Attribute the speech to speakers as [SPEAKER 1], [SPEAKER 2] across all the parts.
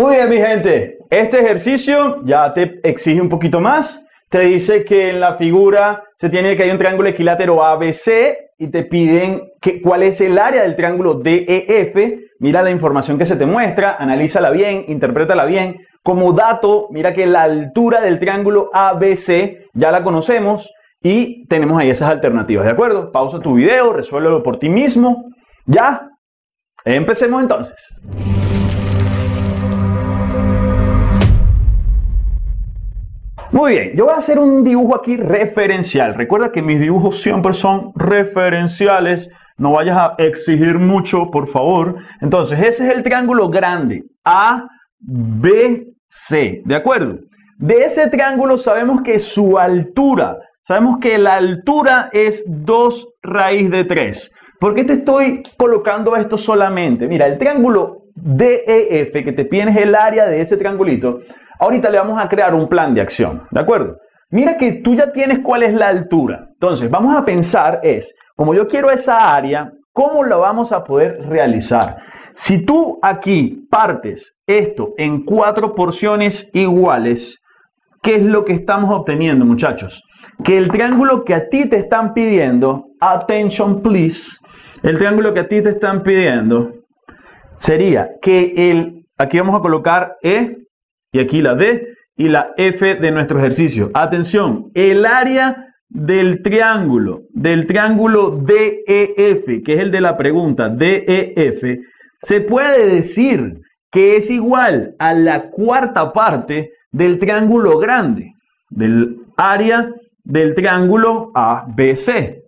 [SPEAKER 1] Muy bien, mi gente. Este ejercicio ya te exige un poquito más. Te dice que en la figura se tiene que hay un triángulo equilátero ABC y te piden que, cuál es el área del triángulo DEF. Mira la información que se te muestra, analízala bien, interprétala bien. Como dato, mira que la altura del triángulo ABC ya la conocemos y tenemos ahí esas alternativas, ¿de acuerdo? Pausa tu video, resuélvelo por ti mismo. ¿Ya? Empecemos entonces. Muy bien, yo voy a hacer un dibujo aquí referencial. Recuerda que mis dibujos siempre son referenciales. No vayas a exigir mucho, por favor. Entonces, ese es el triángulo grande. A, B, C. ¿De acuerdo? De ese triángulo sabemos que su altura, sabemos que la altura es 2 raíz de 3. ¿Por qué te estoy colocando esto solamente? Mira, el triángulo DEF que te piden el área de ese triangulito. Ahorita le vamos a crear un plan de acción, ¿de acuerdo? Mira que tú ya tienes cuál es la altura. Entonces, vamos a pensar es, como yo quiero esa área, ¿cómo la vamos a poder realizar? Si tú aquí partes esto en cuatro porciones iguales, ¿qué es lo que estamos obteniendo, muchachos? Que el triángulo que a ti te están pidiendo, attention please, el triángulo que a ti te están pidiendo sería que el, aquí vamos a colocar E y aquí la D y la F de nuestro ejercicio. Atención, el área del triángulo, del triángulo DEF, que es el de la pregunta, DEF, se puede decir que es igual a la cuarta parte del triángulo grande, del área del triángulo ABC.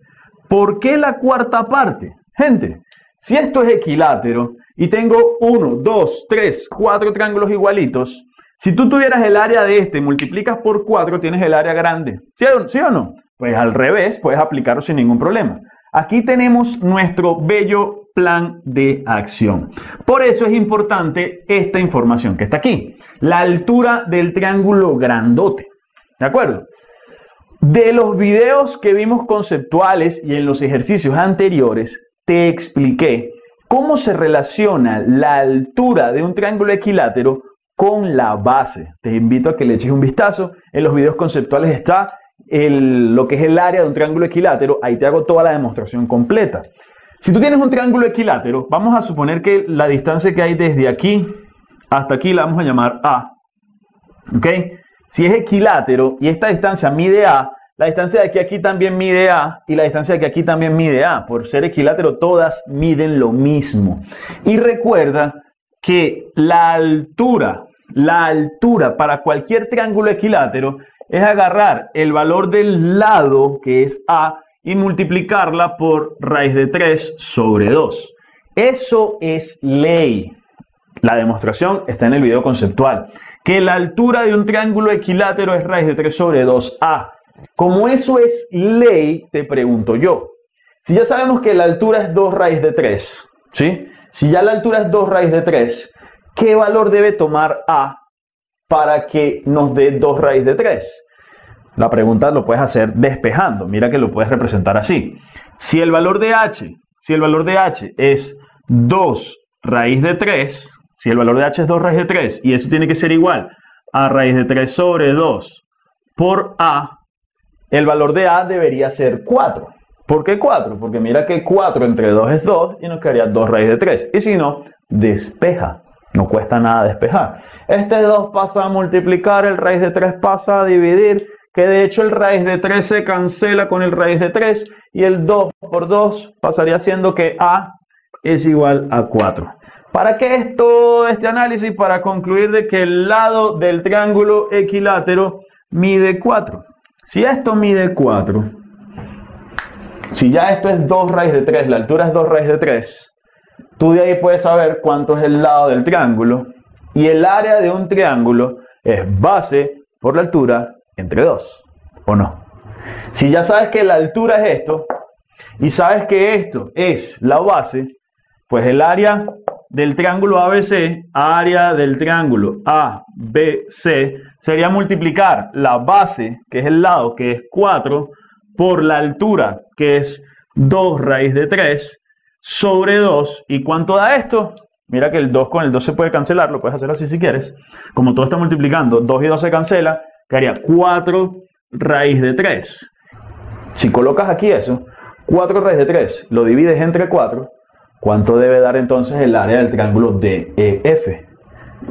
[SPEAKER 1] ¿Por qué la cuarta parte? Gente, si esto es equilátero y tengo uno, dos, tres, cuatro triángulos igualitos, si tú tuvieras el área de este, multiplicas por 4, tienes el área grande. ¿Sí o, no? Pues al revés, puedes aplicarlo sin ningún problema. Aquí tenemos nuestro bello plan de acción. Por eso es importante esta información que está aquí. La altura del triángulo grandote. ¿De acuerdo? De los videos que vimos conceptuales y en los ejercicios anteriores, te expliqué cómo se relaciona la altura de un triángulo equilátero con la base. Te invito a que le eches un vistazo. En los videos conceptuales está lo que es el área de un triángulo equilátero. Ahí te hago toda la demostración completa. Si tú tienes un triángulo equilátero, vamos a suponer que la distancia que hay desde aquí hasta aquí la vamos a llamar A. ¿Ok? Si es equilátero y esta distancia mide A, la distancia de aquí a aquí también mide A y la distancia de aquí a aquí también mide A. Por ser equilátero, todas miden lo mismo. Y recuerda que la altura la altura para cualquier triángulo equilátero es agarrar el valor del lado, que es A, y multiplicarla por raíz de 3 sobre 2. Eso es ley. La demostración está en el video conceptual. Que la altura de un triángulo equilátero es raíz de 3 sobre 2A. Como eso es ley, te pregunto yo. Si ya sabemos que la altura es 2 raíz de 3, ¿sí? Si ya la altura es 2 raíz de 3, ¿qué valor debe tomar A para que nos dé 2 raíz de 3? La pregunta lo puedes hacer despejando. Mira que lo puedes representar así. Si el valor de h, si el valor de h es 2 raíz de 3, si el valor de h es 2 raíz de 3 y eso tiene que ser igual a raíz de 3 sobre 2 por a, el valor de a debería ser 4. ¿Por qué 4? Porque mira que 4 entre 2 es 2 y nos quedaría 2 raíz de 3. Y si no, despeja. No cuesta nada despejar. Este 2 pasa a multiplicar, el raíz de 3 pasa a dividir, que de hecho el raíz de 3 se cancela con el raíz de 3 y el 2 por 2 pasaría siendo que A es igual a 4. ¿Para qué es todo este análisis? Para concluir de que el lado del triángulo equilátero mide 4. Si esto mide 4, si ya esto es 2 raíz de 3, la altura es 2 raíz de 3, Tú de ahí puedes saber cuánto es el lado del triángulo y el área de un triángulo es base por la altura entre 2, ¿o no? Si ya sabes que la altura es esto y sabes que esto es la base, pues el área del triángulo ABC, área del triángulo ABC, sería multiplicar la base, que es el lado, que es 4, por la altura, que es 2 raíz de 3, sobre 2. ¿Y cuánto da esto? Mira que el 2 con el 2 se puede cancelar, lo puedes hacer así si quieres. Como todo está multiplicando, 2 y 2 se cancela, quedaría 4 raíz de 3. Si colocas aquí eso, 4 raíz de 3, lo divides entre 4, ¿cuánto debe dar entonces el área del triángulo DEF?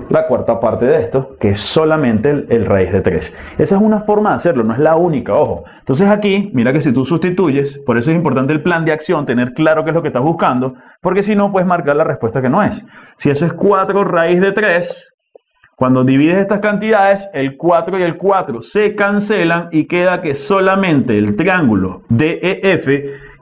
[SPEAKER 1] La cuarta parte de esto, que es solamente el, raíz de 3. Esa es una forma de hacerlo, no es la única, ojo. Entonces aquí, mira que si tú sustituyes, por eso es importante el plan de acción, tener claro qué es lo que estás buscando, porque si no puedes marcar la respuesta que no es. Si eso es 4 raíz de 3, cuando divides estas cantidades, el 4 y el 4 se cancelan y queda que solamente el triángulo DEF,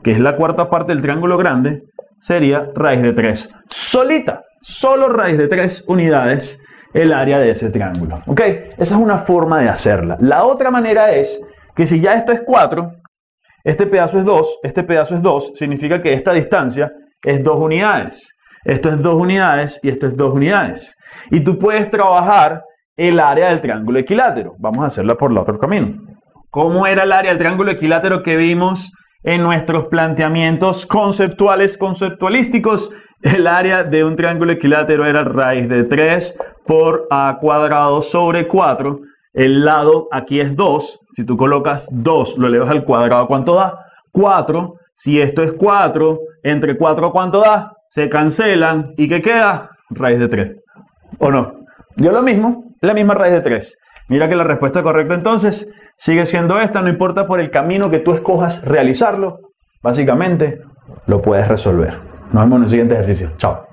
[SPEAKER 1] que es la cuarta parte del triángulo grande, sería raíz de 3. Solita solo raíz de 3 unidades el área de ese triángulo. ¿Ok? Esa es una forma de hacerla. La otra manera es que si ya esto es 4, este pedazo es 2, este pedazo es 2, significa que esta distancia es 2 unidades. Esto es 2 unidades y esto es 2 unidades. Y tú puedes trabajar el área del triángulo equilátero. Vamos a hacerla por el otro camino. ¿Cómo era el área del triángulo equilátero que vimos en nuestros planteamientos conceptuales, conceptualísticos? El área de un triángulo equilátero era raíz de 3 por a cuadrado sobre 4. El lado aquí es 2. Si tú colocas 2, lo elevas al cuadrado, ¿cuánto da? 4. Si esto es 4, entre 4, ¿cuánto da? Se cancelan. ¿Y qué queda? Raíz de 3. ¿O no? Yo lo mismo, la misma raíz de 3. Mira que la respuesta correcta entonces sigue siendo esta, no importa por el camino que tú escojas realizarlo, básicamente lo puedes resolver. Nos vemos en el siguiente ejercicio. Chao.